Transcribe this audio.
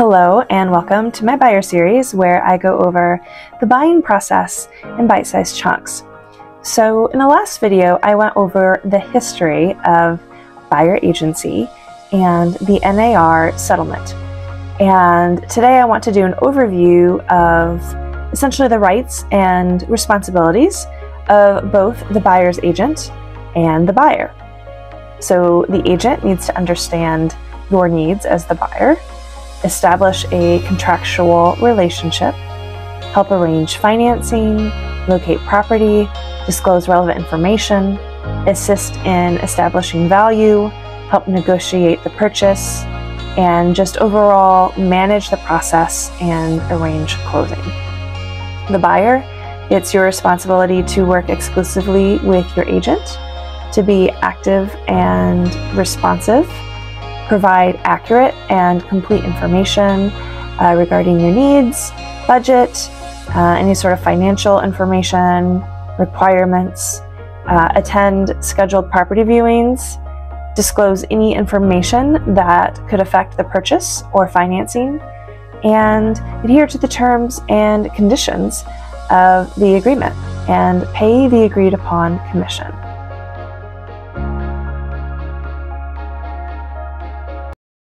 Hello, and welcome to my buyer series where I go over the buying process in bite sized chunks. So, in the last video, I went over the history of buyer agency and the NAR settlement. And today I want to do an overview of essentially the rights and responsibilities of both the buyer's agent and the buyer. So, the agent needs to understand your needs as the buyer establish a contractual relationship, help arrange financing, locate property, disclose relevant information, assist in establishing value, help negotiate the purchase, and just overall manage the process and arrange closing. The buyer, it's your responsibility to work exclusively with your agent, to be active and responsive provide accurate and complete information uh, regarding your needs, budget, uh, any sort of financial information, requirements, uh, attend scheduled property viewings, disclose any information that could affect the purchase or financing, and adhere to the terms and conditions of the agreement and pay the agreed upon commission.